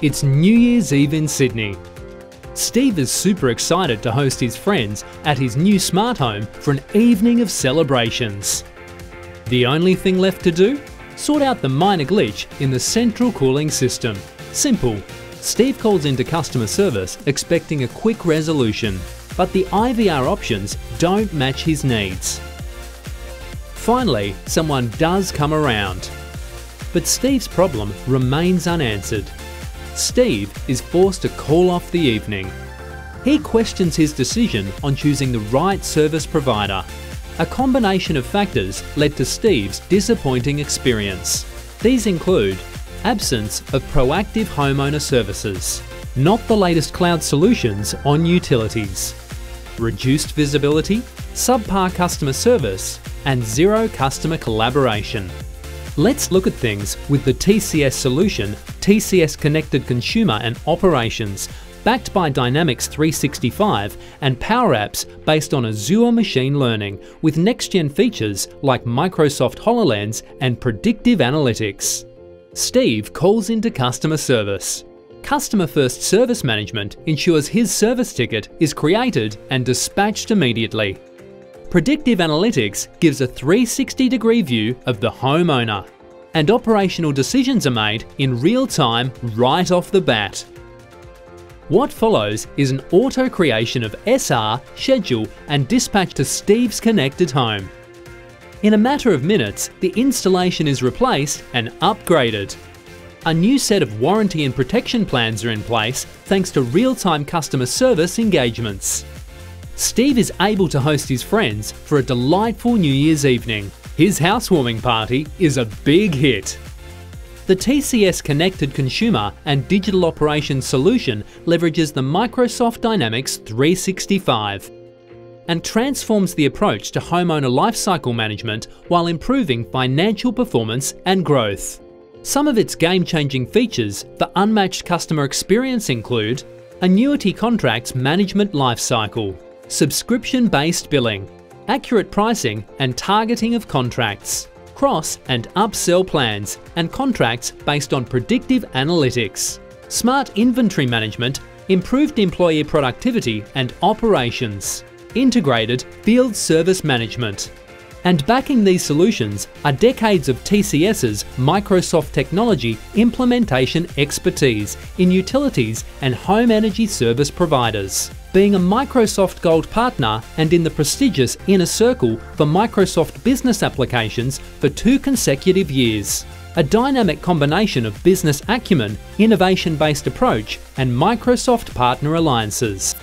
It's New Year's Eve in Sydney. Steve is super excited to host his friends at his new smart home for an evening of celebrations. The only thing left to do? Sort out the minor glitch in the central cooling system. Simple. Steve calls into customer service expecting a quick resolution, but the IVR options don't match his needs. Finally, someone does come around. But Steve's problem remains unanswered. Steve is forced to call off the evening. He questions his decision on choosing the right service provider. A combination of factors led to Steve's disappointing experience. These include absence of proactive homeowner services, not the latest cloud solutions on utilities, reduced visibility, subpar customer service, and zero customer collaboration. Let's look at things with the TCS solution, TCS Connected Consumer and Operations, backed by Dynamics 365 and Power Apps based on Azure Machine Learning with next-gen features like Microsoft HoloLens and predictive analytics. Steve calls into customer service. Customer First Service Management ensures his service ticket is created and dispatched immediately. Predictive Analytics gives a 360 degree view of the homeowner, and operational decisions are made in real time right off the bat. What follows is an auto creation of SR, schedule, and dispatch to Steve's connected home. In a matter of minutes, the installation is replaced and upgraded. A new set of warranty and protection plans are in place thanks to real time customer service engagements. Steve is able to host his friends for a delightful New Year's evening. His housewarming party is a big hit. The TCS Connected Consumer and Digital Operations solution leverages the Microsoft Dynamics 365 and transforms the approach to homeowner lifecycle management while improving financial performance and growth. Some of its game-changing features for unmatched customer experience include annuity contracts management lifecycle, subscription-based billing, accurate pricing and targeting of contracts, cross and upsell plans and contracts based on predictive analytics, smart inventory management, improved employee productivity and operations, integrated field service management. And backing these solutions are decades of TCS's Microsoft technology implementation expertise in utilities and home energy service providers being a Microsoft Gold partner and in the prestigious Inner Circle for Microsoft business applications for two consecutive years. A dynamic combination of business acumen, innovation based approach, and Microsoft partner alliances.